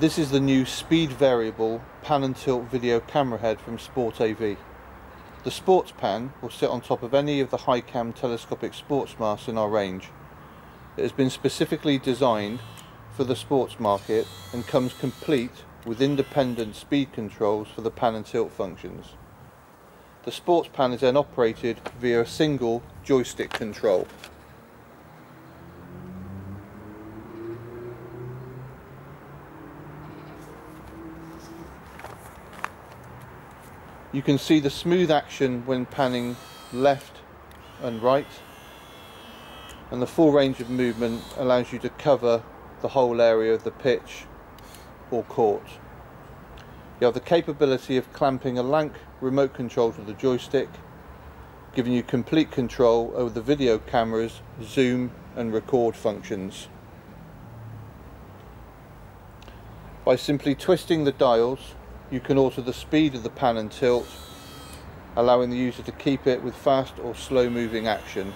This is the new speed variable pan and tilt video camera head from Sport AV. The sports pan will sit on top of any of the HiCam telescopic SportsMasts in our range. It has been specifically designed for the sports market and comes complete with independent speed controls for the pan and tilt functions. The sports pan is then operated via a single joystick control. You can see the smooth action when panning left and right and the full range of movement allows you to cover the whole area of the pitch or court. You have the capability of clamping a LANC remote control to the joystick, giving you complete control over the video camera's zoom and record functions. By simply twisting the dials, you can alter the speed of the pan and tilt, allowing the user to keep it with fast or slow moving action